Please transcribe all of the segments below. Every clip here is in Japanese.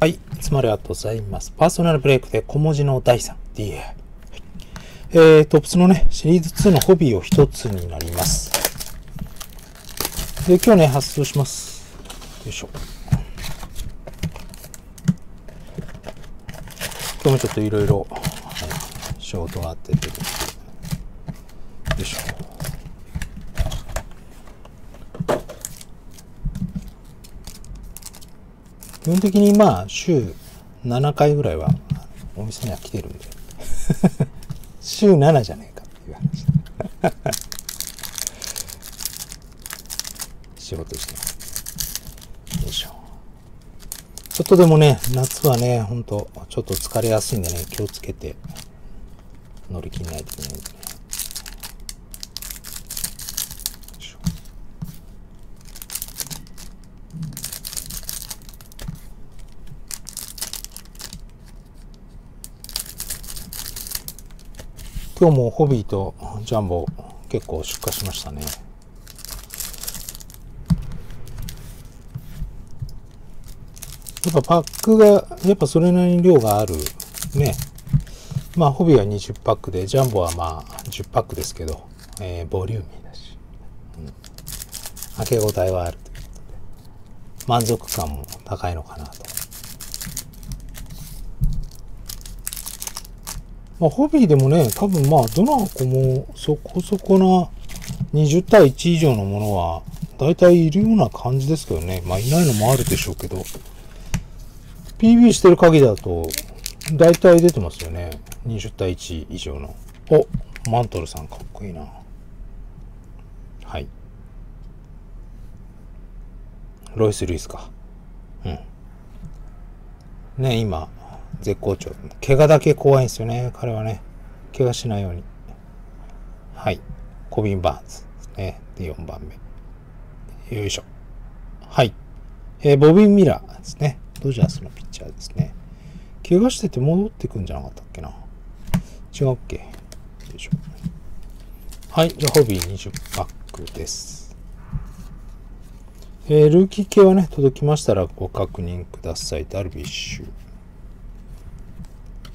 はい。いつもありがとうございます。パーソナルブレイクで小文字の第3、DA。えー、トップスのね、シリーズ2のホビーを一つになります。で、今日ね、発送します。よいしょ。今日もちょっといろいろ、はい仕事があってて、よいしょ。基本的にまあ週7回ぐらいはお店には来てるんで。週7じゃねえかっていう話。仕事してます。よいしょ。ちょっとでもね夏はねほんとちょっと疲れやすいんでね気をつけて乗り切らないといけないんでね今日もホビーとジャンボ結構出荷しましたね。やっぱパックが、やっぱそれなりに量がある。ね。まあホビーは20パックで、ジャンボはまあ10パックですけど、えーボリューミーだし、うん、開け応えはあるということで、満足感も高いのかなと。まあ、ホビーでもね、多分まあ、どの箱もそこそこな20対1以上のものは、大体いるような感じですけどね。まあ、いないのもあるでしょうけど、PB してる限りだと、大体出てますよね。20対1以上の。お、マントルさんかっこいいな。はい。ロイス・ルイスか。うん。ね、今、絶好調。怪我だけ怖いんですよね、彼はね。怪我しないように。はい。コビン・バーンズですね。で、4番目。よいしょ。はい。えーボビン・ミラーですね。ドジャースのピッチャーですね。怪我してて戻ってくんじゃなかったっけな。違うっけよいしょ。はい。じゃあ、ホビー20パックです。えールーキー系はね、届きましたらご確認ください。ダルビッシュ。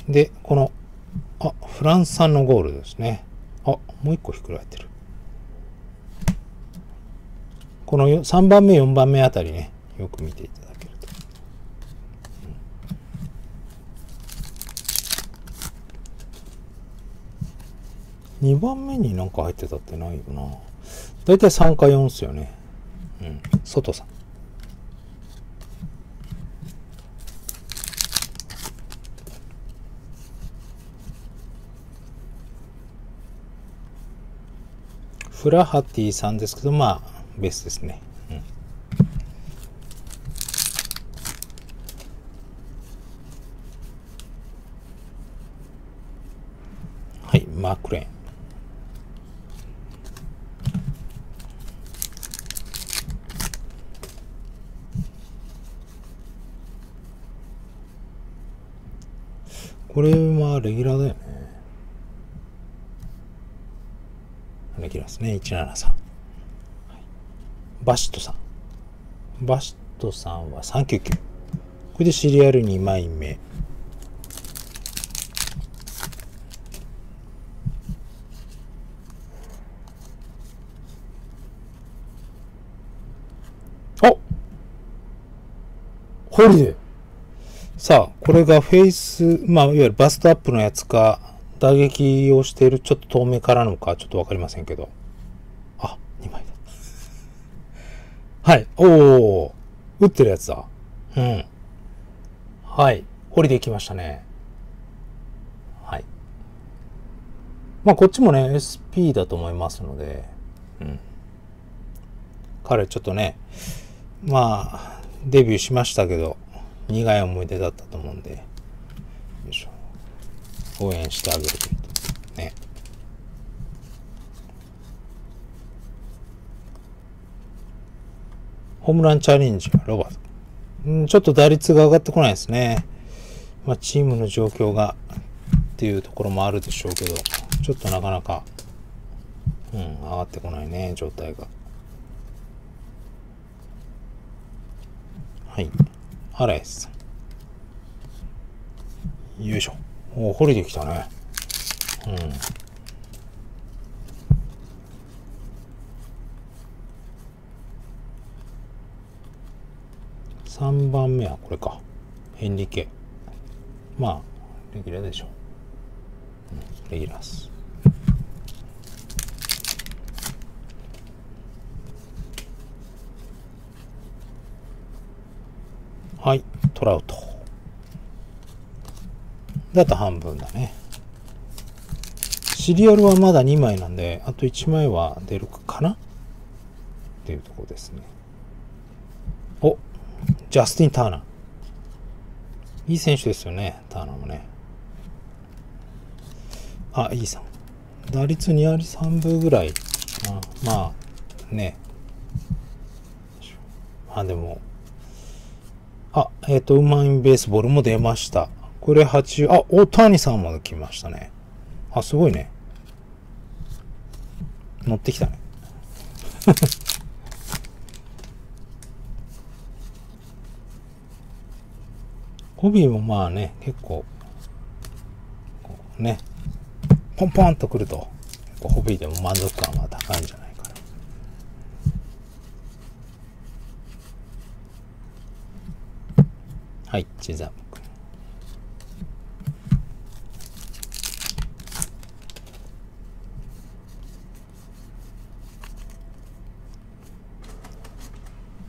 で、この、あ、フランス産のゴールドですね。あ、もう一個ひっくられてる。この3番目、4番目あたりね、よく見ていただけると。2番目になんか入ってたってないよな。だいたい3か4っすよね。うん。外さん。フラハティさんですけど、まあ、ベースですね。はい、マークレーン。これはレギュラーだよね。レギュラーですね、173。はいバシットさん。バシットさんは399。これでシリアル2枚目。おホリデー。さあ、これがフェイス、まあ、いわゆるバストアップのやつか、打撃をしているちょっと遠目からのか、ちょっとわかりませんけど。あ、2枚だ。はい。おー。打ってるやつだ。うん。はい。ホリデー来ましたね。はい。まあ、こっちもね、SP だと思いますので、うん。彼ちょっとね、まあ、デビューしましたけど、苦い思い出だったと思うんで、よいしょ。応援してあげるといいと。ね。ホームランチャレンジはロバート。うん、ちょっと打率が上がってこないですね。まあ、チームの状況がっていうところもあるでしょうけど、ちょっとなかなか、うん、上がってこないね、状態が。はい。アラエス。よいしょ。お、掘りできたね。うん。3番目はこれか。ヘンリケ。まあ、レギュラーでしょう。レギュラース。はい、トラウト。だと半分だね。シリアルはまだ2枚なんで、あと1枚は出るかな？っていうところですね。お、ジャスティン・ターナー。いい選手ですよね、ターナーもね。あ、いいさん。打率2割3分ぐらい。あまあ、ね。あ、でも、あ、えっ、ー、と、ウーマインベースボールも出ました。これ8、あ、大谷さんまで来ましたね。あ、すごいね。乗ってきたね。ホビーもまあね、結構、こうね、ポンポンと来ると、ホビーでも満足感は高いんじゃないかな。はい、チザム君。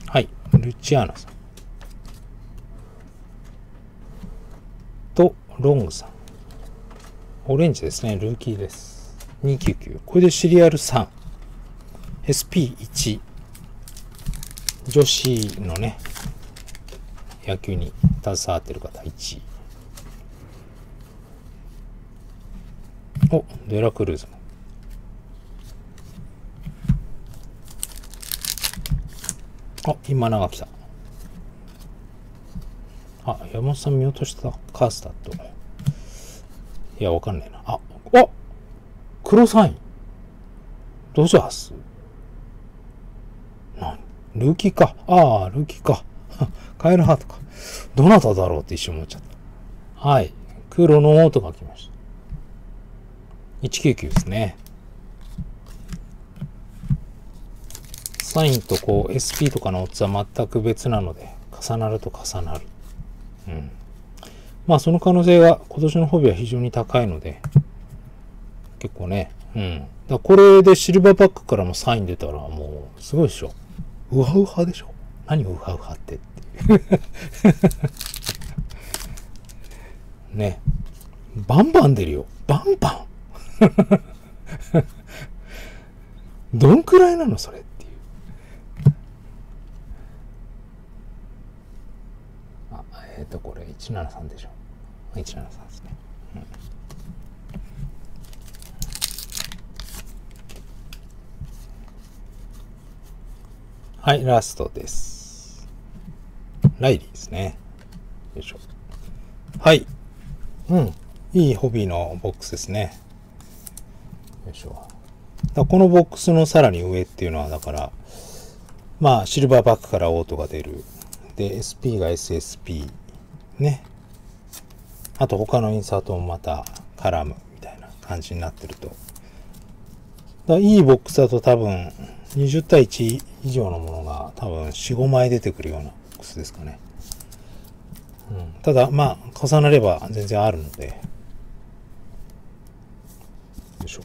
はい、ルチアーナさん。と、ロングさん。オレンジですね。ルーキーです。299。これでシリアル3。SP1。女子のね、野球に携わってる方1。お、デラクルーズもあ、今永来た。あ、山本さん見落としたカースタット。いや、わかんないな。あ、あ黒サイン。ドジャース何ルーキーか。ああ、ルーキーか。カエルハートか。どなただろうって一瞬思っちゃった。はい。黒のオートが来ました。199ですね。サインとこう SP とかのオッズは全く別なので、重なると重なる。うん。まあその可能性が今年のホビーは非常に高いので、結構ね、うん。だこれでシルバーパックからもサイン出たらもうすごいでしょ。ウハウハでしょ？何ウハウハってって。ね。バンバン出るよ。バンバン。どんくらいなのそれー、と、これ173でしょ。173ですね。うん、はい、ラストです。ライリーですね。よいしょ。はい。うん。いいホビーのボックスですね。よいしょ。だこのボックスのさらに上っていうのは、だから、まあ、シルバーバックからオートが出る。で、SP が SSP。ね。あと他のインサートもまた絡むみたいな感じになってると。だいいボックスだと多分20対1以上のものが多分4、5枚出てくるようなボックスですかね。うん、ただ、まあ、重なれば全然あるので。よいしょ。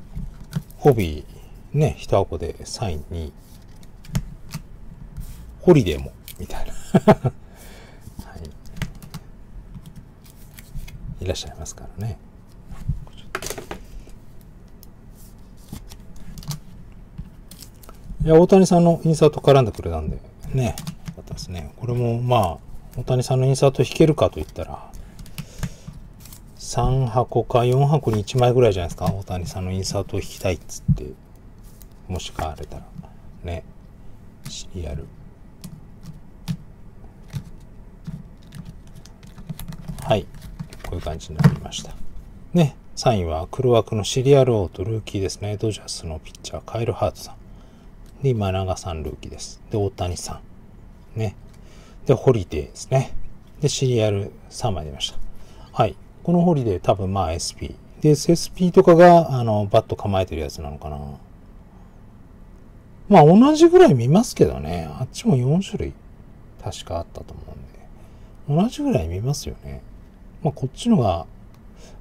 ホビー、ね、一箱でサインに、ホリデーも、みたいな。いらっしゃいますからね。いや、大谷さんのインサート絡んでくれたんで、ね、よかったですね。これも、まあ、大谷さんのインサート引けるかと言ったら、3箱か4箱に1枚ぐらいじゃないですか。大谷さんのインサートを引きたいっつって、もし買われたら、ね、シリアル。はい。こういう感じになりました。ね、3位は黒枠のシリアルオートルーキーですね。ドジャースのピッチャー、カイル・ハートさん。で、今永さんルーキーです。で、大谷さん。ね。で、ホリデーですね。で、シリアル3枚出ました。はい。このホリデー多分まあ SP。で、SSP とかが、あの、バット構えてるやつなのかな。まあ同じぐらい見ますけどね。あっちも4種類確かあったと思うんで。同じぐらい見ますよね。まあこっちのが、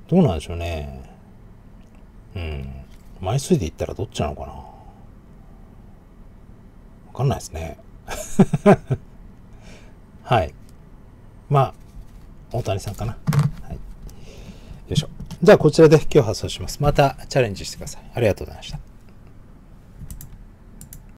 どうなんでしょうね。うん。枚数で言ったらどっちなのかな。わかんないですね。はい。まあ、大谷さんかな。はい。よいしょ。じゃあこちらで今日発送します。またチャレンジしてください。ありがとうございました。